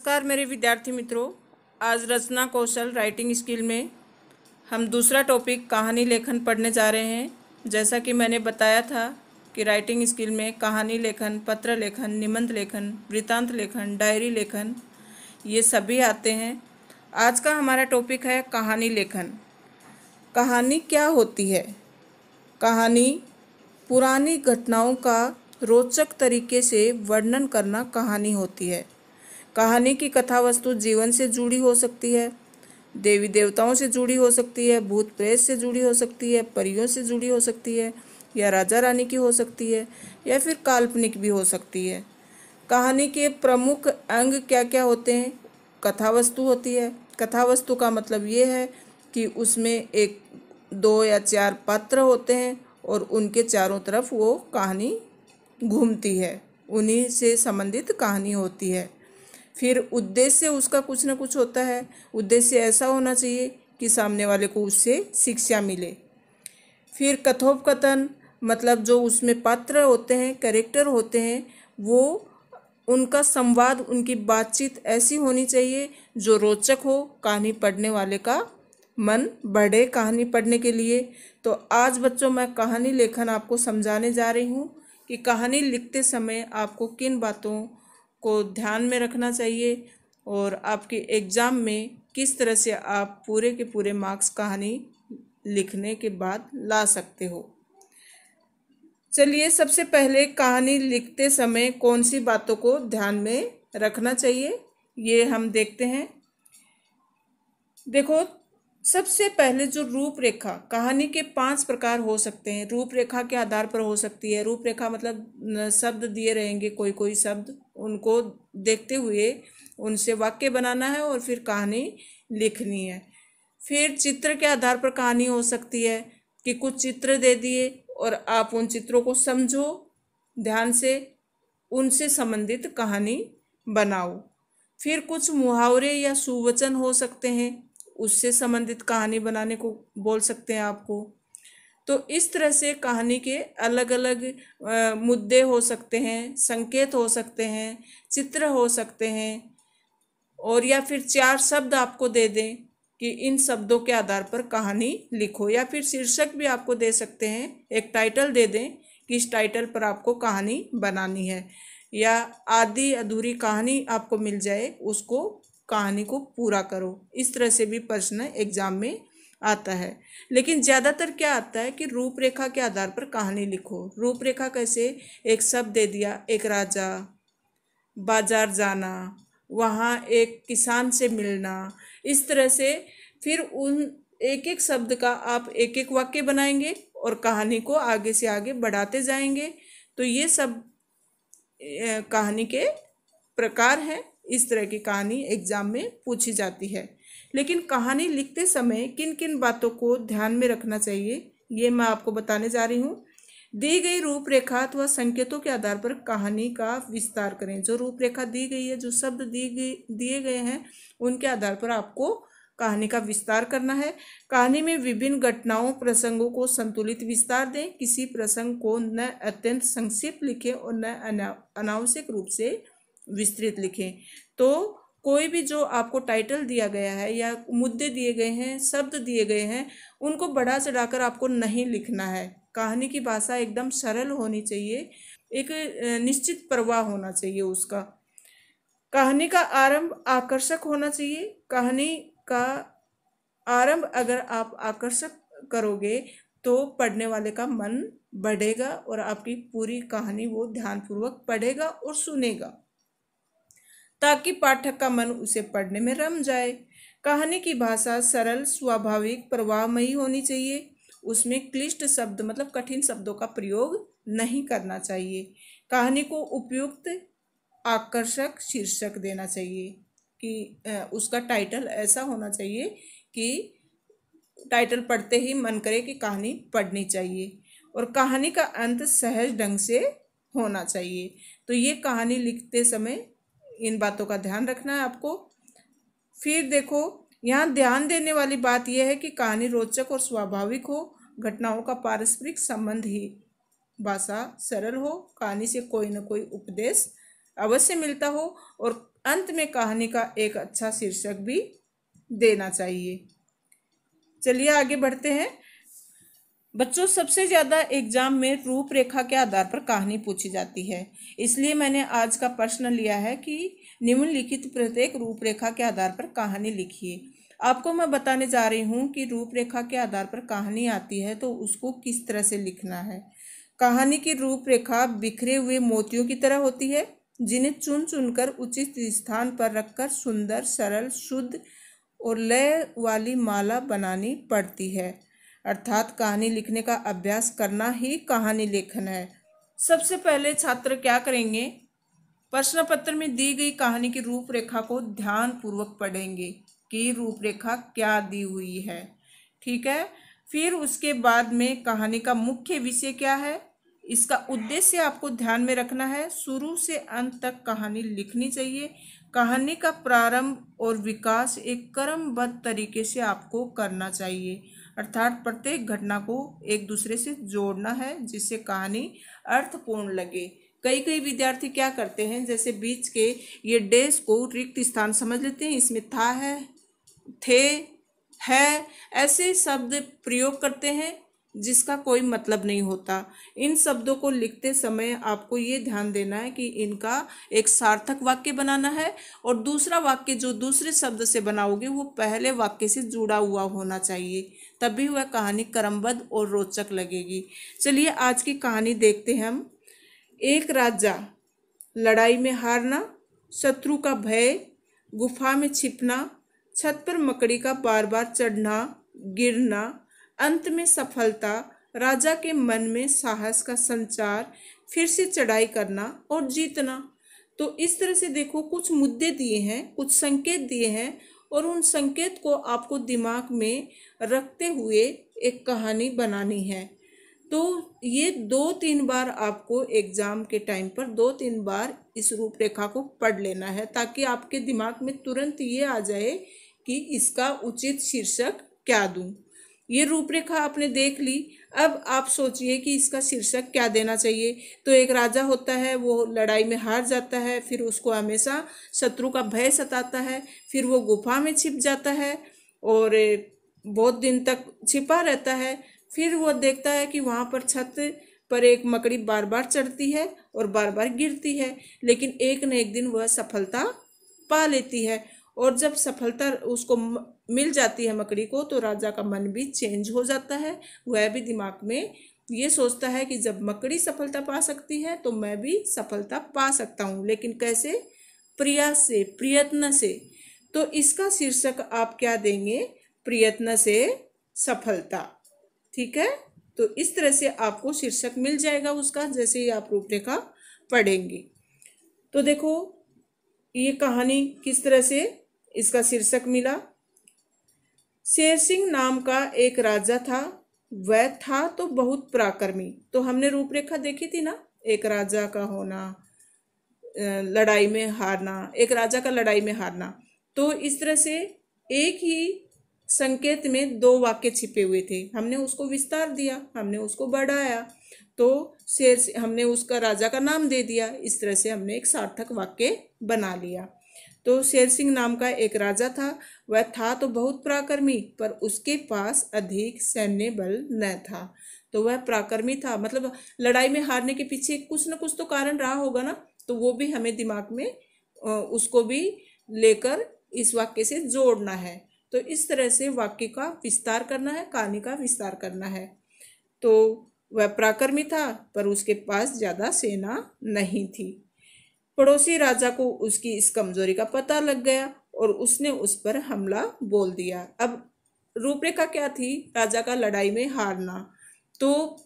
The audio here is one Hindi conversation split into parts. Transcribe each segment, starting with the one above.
नमस्कार मेरे विद्यार्थी मित्रों, आज रचना कौशल राइटिंग स्किल में हम दूसरा टॉपिक कहानी लेखन पढ़ने जा रहे हैं। जैसा कि मैंने बताया था कि राइटिंग स्किल में कहानी लेखन, पत्र लेखन, निबंध लेखन वृतांत लेखन डायरी लेखन, ये सभी आते हैं। आज का हमारा टॉपिक है कहानी लेखन। कहानी क्या होती है? कहानी पुरानी घटनाओं का रोचक तरीके से वर्णन करना कहानी होती है। कहानी की कथा वस्तु जीवन से जुड़ी हो सकती है, देवी देवताओं से जुड़ी हो सकती है, भूत प्रेत से जुड़ी हो सकती है, परियों से जुड़ी हो सकती है, या राजा रानी की हो सकती है, या फिर काल्पनिक भी हो सकती है। कहानी के प्रमुख अंग क्या क्या होते हैं? कथा वस्तु होती है। कथा वस्तु का मतलब ये है कि उसमें एक, दो या चार पात्र होते हैं और उनके चारों तरफ़ वो कहानी घूमती है। उन्हीं से संबंधित कहानी होती है। फिर उद्देश्य उसका कुछ ना कुछ होता है। उद्देश्य ऐसा होना चाहिए कि सामने वाले को उससे शिक्षा मिले। फिर कथोपकथन मतलब जो उसमें पात्र होते हैं कैरेक्टर होते हैं, वो उनका संवाद, उनकी बातचीत ऐसी होनी चाहिए जो रोचक हो कहानी पढ़ने वाले का मन बढ़े कहानी पढ़ने के लिए। तो आज बच्चों, मैं कहानी लेखन आपको समझाने जा रही हूँ कि कहानी लिखते समय आपको किन बातों को ध्यान में रखना चाहिए और आपके एग्ज़ाम में किस तरह से आप पूरे के पूरे मार्क्स कहानी लिखने के बाद ला सकते हो। चलिए सबसे पहले कहानी लिखते समय कौन सी बातों को ध्यान में रखना चाहिए, ये हम देखते हैं। देखो, सबसे पहले जो रूपरेखा, कहानी के पाँच प्रकार हो सकते हैं। रूपरेखा के आधार पर हो सकती है। रूपरेखा मतलब शब्द दिए रहेंगे कोई कोई शब्द। उनको देखते हुए उनसे वाक्य बनाना है और फिर कहानी लिखनी है। फिर चित्र के आधार पर कहानी हो सकती है कि कुछ चित्र दे दिए और आप उन चित्रों को समझो, ध्यान से उनसे संबंधित कहानी बनाओ। फिर कुछ मुहावरे या सुवचन हो सकते हैं, उससे संबंधित कहानी बनाने को बोल सकते हैं आपको। तो इस तरह से कहानी के अलग अलग मुद्दे हो सकते हैं, संकेत हो सकते हैं, चित्र हो सकते हैं और या फिर चार शब्द आपको दे दें कि इन शब्दों के आधार पर कहानी लिखो या फिर शीर्षक भी आपको दे सकते हैं। एक टाइटल दे दें कि इस टाइटल पर आपको कहानी बनानी है या आधी अधूरी कहानी आपको मिल जाए, उसको कहानी को पूरा करो। इस तरह से भी प्रश्न एग्ज़ाम में आता है। लेकिन ज़्यादातर क्या आता है कि रूपरेखा के आधार पर कहानी लिखो। रूपरेखा कैसे? एक शब्द दे दिया, एक राजा, बाज़ार जाना, वहाँ एक किसान से मिलना, इस तरह से। फिर उन एक एक शब्द का आप एक एक वाक्य बनाएँगे और कहानी को आगे से आगे बढ़ाते जाएँगे। तो ये सब कहानी के प्रकार हैं। इस तरह की कहानी एग्ज़ाम में पूछी जाती है। लेकिन कहानी लिखते समय किन किन बातों को ध्यान में रखना चाहिए, ये मैं आपको बताने जा रही हूँ। दी गई रूपरेखा अथवा संकेतों के आधार पर कहानी का विस्तार करें। जो रूपरेखा दी गई है, जो शब्द दी गई, दिए गए हैं, उनके आधार पर आपको कहानी का विस्तार करना है। कहानी में विभिन्न घटनाओं, प्रसंगों को संतुलित विस्तार दें। किसी प्रसंग को न अत्यंत संक्षिप्त लिखें और न अनावश्यक रूप से विस्तृत लिखें। तो कोई भी जो आपको टाइटल दिया गया है या मुद्दे दिए गए हैं, शब्द दिए गए हैं, उनको बढ़ा चढ़ाकर आपको नहीं लिखना है। कहानी की भाषा एकदम सरल होनी चाहिए, एक निश्चित प्रवाह होना चाहिए उसका। कहानी का आरंभ आकर्षक होना चाहिए। कहानी का आरंभ अगर आप आकर्षक करोगे तो पढ़ने वाले का मन बढ़ेगा और आपकी पूरी कहानी वो ध्यानपूर्वक पढ़ेगा और सुनेगा। ताकि पाठक का मन उसे पढ़ने में रम जाए। कहानी की भाषा सरल, स्वाभाविक, प्रवाहमयी होनी चाहिए। उसमें क्लिष्ट शब्द मतलब कठिन शब्दों का प्रयोग नहीं करना चाहिए। कहानी को उपयुक्त आकर्षक शीर्षक देना चाहिए कि उसका टाइटल ऐसा होना चाहिए कि टाइटल पढ़ते ही मन करे कि कहानी पढ़नी चाहिए और कहानी का अंत सहज ढंग से होना चाहिए। तो ये कहानी लिखते समय इन बातों का ध्यान रखना है आपको। फिर देखो, यहाँ ध्यान देने वाली बात यह है कि कहानी रोचक और स्वाभाविक हो, घटनाओं का पारस्परिक संबंध ही। भाषा सरल हो, कहानी से कोई ना कोई उपदेश अवश्य मिलता हो और अंत में कहानी का एक अच्छा शीर्षक भी देना चाहिए। चलिए आगे बढ़ते हैं। बच्चों, सबसे ज़्यादा एग्ज़ाम में रूपरेखा के आधार पर कहानी पूछी जाती है। इसलिए मैंने आज का प्रश्न लिया है कि निम्नलिखित प्रत्येक रूपरेखा के आधार पर कहानी लिखिए। आपको मैं बताने जा रही हूँ कि रूपरेखा के आधार पर कहानी आती है तो उसको किस तरह से लिखना है। कहानी की रूपरेखा बिखरे हुए मोतियों की तरह होती है, जिन्हें चुन चुनकर उचित स्थान पर रखकर सुंदर, सरल, शुद्ध और लय वाली माला बनानी पड़ती है। अर्थात कहानी लिखने का अभ्यास करना ही कहानी लेखन है। सबसे पहले छात्र क्या करेंगे? प्रश्न पत्र में दी गई कहानी की रूपरेखा को ध्यान पूर्वक पढ़ेंगे कि रूपरेखा क्या दी हुई है। ठीक है? फिर उसके बाद में कहानी का मुख्य विषय क्या है? इसका उद्देश्य आपको ध्यान में रखना है। शुरू से अंत तक कहानी लिखनी चाहिए। कहानी का प्रारंभ और विकास एक क्रमबद्ध तरीके से आपको करना चाहिए। अर्थात प्रत्येक घटना को एक दूसरे से जोड़ना है, जिससे कहानी अर्थपूर्ण लगे। कई कई विद्यार्थी क्या करते हैं, जैसे बीच के ये डेस को रिक्त स्थान समझ लेते हैं, इसमें था है, थे, है, ऐसे शब्द प्रयोग करते हैं, जिसका कोई मतलब नहीं होता। इन शब्दों को लिखते समय आपको ये ध्यान देना है कि इनका एक सार्थक वाक्य बनाना है और दूसरा वाक्य जो दूसरे शब्द से बनाओगे, वो पहले वाक्य से जुड़ा हुआ होना चाहिए। तभी वह कहानी क्रमबद्ध और रोचक लगेगी। चलिए आज की कहानी देखते हैं हम। एक राजा, लड़ाई में हारना, शत्रु का भय, गुफा में छिपना, छत पर मकड़ी का बार बार चढ़ना, गिरना, अंत में सफलता, राजा के मन में साहस का संचार, फिर से चढ़ाई करना और जीतना। तो इस तरह से देखो, कुछ मुद्दे दिए हैं, कुछ संकेत दिए हैं और उन संकेत को आपको दिमाग में रखते हुए एक कहानी बनानी है। तो ये दो तीन बार आपको एग्ज़ाम के टाइम पर दो तीन बार इस रूपरेखा को पढ़ लेना है ताकि आपके दिमाग में तुरंत ये आ जाए कि इसका उचित शीर्षक क्या दूँ। ये रूपरेखा आपने देख ली अब आप सोचिए कि इसका शीर्षक क्या देना चाहिए। तो एक राजा होता है, वो लड़ाई में हार जाता है, फिर उसको हमेशा शत्रु का भय सताता है, फिर वो गुफा में छिप जाता है और बहुत दिन तक छिपा रहता है। फिर वो देखता है कि वहाँ पर छत पर एक मकड़ी बार बार चढ़ती है और बार बार गिरती है, लेकिन एक न एक दिन वह सफलता पा लेती है और जब सफलता उसको मिल जाती है मकड़ी को तो राजा का मन भी चेंज हो जाता है। वह भी दिमाग में ये सोचता है कि जब मकड़ी सफलता पा सकती है तो मैं भी सफलता पा सकता हूँ। लेकिन कैसे? प्रयास से, प्रयत्न से। तो इसका शीर्षक आप क्या देंगे? प्रयत्न से सफलता। ठीक है? तो इस तरह से आपको शीर्षक मिल जाएगा उसका, जैसे ही आप रूपरेखा पढ़ेंगे। तो देखो, ये कहानी किस तरह से इसका शीर्षक मिला? शेर सिंह नाम का एक राजा था, वह था तो बहुत पराक्रमी। तो हमने रूपरेखा देखी थी ना, एक राजा का होना लड़ाई में हारना, एक राजा का लड़ाई में हारना। तो इस तरह से एक ही संकेत में दो वाक्य छिपे हुए थे। हमने उसको विस्तार दिया, हमने उसको बढ़ाया तो शेर हमने उसका राजा का नाम दे दिया। इस तरह से हमने एक सार्थक वाक्य बना लिया। तो शेर सिंह नाम का एक राजा था। वह था तो बहुत पराक्रमी, पर उसके पास अधिक सैन्य बल न था। तो वह पराक्रमी था। मतलब लड़ाई में हारने के पीछे कुछ न कुछ तो कारण रहा होगा ना? तो वो भी हमें दिमाग में उसको भी लेकर इस वाक्य से जोड़ना है। तो इस तरह से वाक्य का विस्तार करना है, कहानी का विस्तार करना है। तो वह पराक्रमी था, पर उसके पास ज़्यादा सेना नहीं थी। पड़ोसी राजा को उसकी इस कमज़ोरी का पता लग गया और उसने उस पर हमला बोल दिया। अब रूपरेखा क्या थी? राजा का लड़ाई में हारना। तो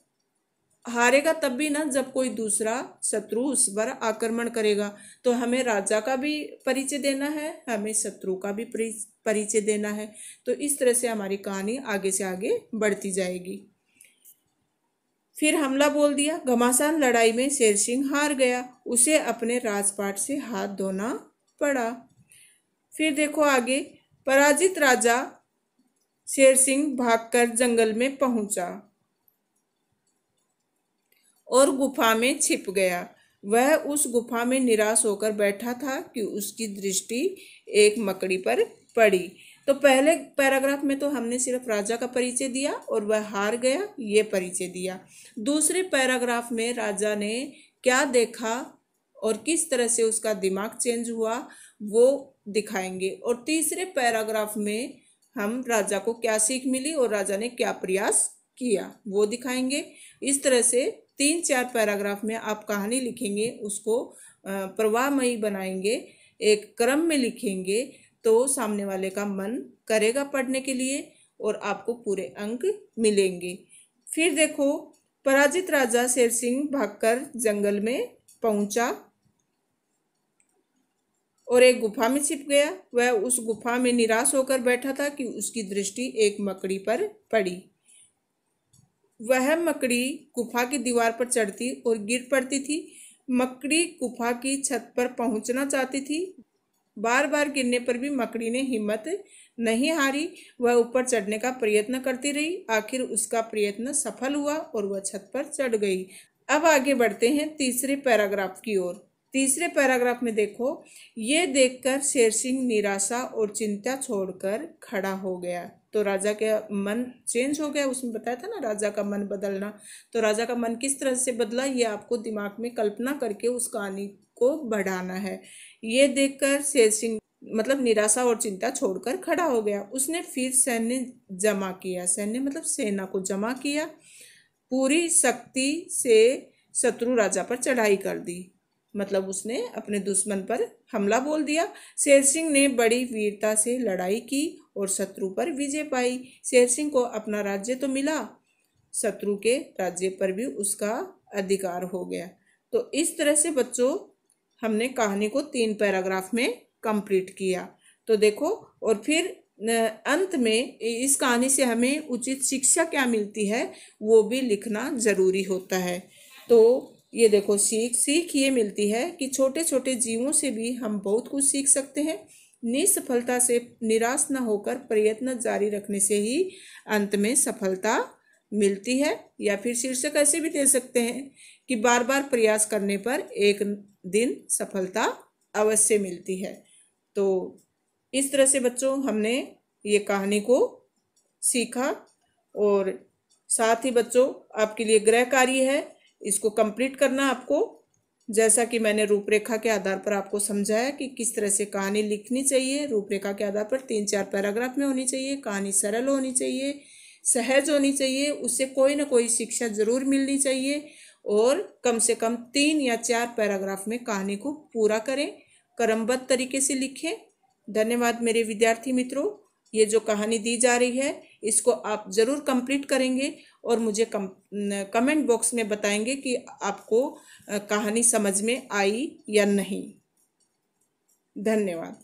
हारेगा तब भी ना जब कोई दूसरा शत्रु उस पर आक्रमण करेगा। तो हमें राजा का भी परिचय देना है, हमें शत्रु का भी परिचय देना है। तो इस तरह से हमारी कहानी आगे से आगे बढ़ती जाएगी। फिर हमला बोल दिया। घमासान लड़ाई में शेर सिंह हार गया। उसे अपने राजपाट से हाथ धोना पड़ा। फिर देखो आगे। पराजित राजा शेर सिंह भागकर जंगल में पहुँचा और गुफा में छिप गया। वह उस गुफा में निराश होकर बैठा था कि उसकी दृष्टि एक मकड़ी पर पड़ी। तो पहले पैराग्राफ में तो हमने सिर्फ़ राजा का परिचय दिया और वह हार गया, ये परिचय दिया। दूसरे पैराग्राफ में राजा ने क्या देखा और किस तरह से उसका दिमाग चेंज हुआ, वो दिखाएँगे। और तीसरे पैराग्राफ में हम राजा को क्या सीख मिली और राजा ने क्या प्रयास किया, वो दिखाएँगे। इस तरह से तीन चार पैराग्राफ में आप कहानी लिखेंगे, उसको प्रवाहमयी बनाएँगे, एक क्रम में लिखेंगे तो सामने वाले का मन करेगा पढ़ने के लिए और आपको पूरे अंक मिलेंगे। फिर देखो, पराजित राजा शेर सिंह भागकर जंगल में पहुँचा और एक गुफा में छिप गया। वह उस गुफा में निराश होकर बैठा था कि उसकी दृष्टि एक मकड़ी पर पड़ी। वह मकड़ी गुफा की दीवार पर चढ़ती और गिर पड़ती थी। मकड़ी गुफा की छत पर पहुँचना चाहती थी। बार बार गिरने पर भी मकड़ी ने हिम्मत नहीं हारी। वह ऊपर चढ़ने का प्रयत्न करती रही। आखिर उसका प्रयत्न सफल हुआ और वह छत पर चढ़ गई। अब आगे बढ़ते हैं तीसरे पैराग्राफ की ओर। तीसरे पैराग्राफ में देखो, ये देखकर शेर सिंह निराशा और चिंता छोड़कर खड़ा हो गया। तो राजा का मन चेंज हो गया, उसमें बताया था ना, राजा का मन बदलना। तो राजा का मन किस तरह से बदला, ये आपको दिमाग में कल्पना करके उस कहानी को बढ़ाना है। ये देखकर शेर सिंह मतलब निराशा और चिंता छोड़कर खड़ा हो गया। उसने फिर सैन्य जमा किया। सैन्य मतलब सेना को जमा किया। पूरी शक्ति से शत्रु राजा पर चढ़ाई कर दी। मतलब उसने अपने दुश्मन पर हमला बोल दिया। शेर सिंह ने बड़ी वीरता से लड़ाई की और शत्रु पर विजय पाई। शेर सिंह को अपना राज्य तो मिला। शत्रु के राज्य पर भी उसका अधिकार हो गया। तो इस तरह से बच्चों हमने कहानी को तीन पैराग्राफ में कंप्लीट किया। तो देखो, और फिर अंत में इस कहानी से हमें उचित शिक्षा क्या मिलती है, वो भी लिखना ज़रूरी होता है। तो ये देखो, सीख सीख ये मिलती है कि छोटे छोटे जीवों से भी हम बहुत कुछ सीख सकते हैं। निसफलता से निराश न होकर प्रयत्न जारी रखने से ही अंत में सफलता मिलती है, या फिर शीर्षक ऐसे भी दे सकते हैं कि बार बार प्रयास करने पर एक दिन सफलता अवश्य मिलती है। तो इस तरह से बच्चों हमने ये कहानी को सीखा और साथ ही बच्चों, आपके लिए गृह कार्य है। इसको कंप्लीट करना आपको, जैसा कि मैंने रूपरेखा के आधार पर आपको समझाया कि किस तरह से कहानी लिखनी चाहिए, रूपरेखा के आधार पर तीन चार पैराग्राफ में होनी चाहिए, कहानी सरल होनी चाहिए, सहज होनी चाहिए, उससे कोई ना कोई शिक्षा ज़रूर मिलनी चाहिए और कम से कम तीन या चार पैराग्राफ में कहानी को पूरा करें, क्रमबद्ध तरीके से लिखें। धन्यवाद मेरे विद्यार्थी मित्रों, ये जो कहानी दी जा रही है, इसको आप ज़रूर कंप्लीट करेंगे और मुझे कम कमेंट बॉक्स में बताएँगे कि आपको कहानी समझ में आई या नहीं। धन्यवाद।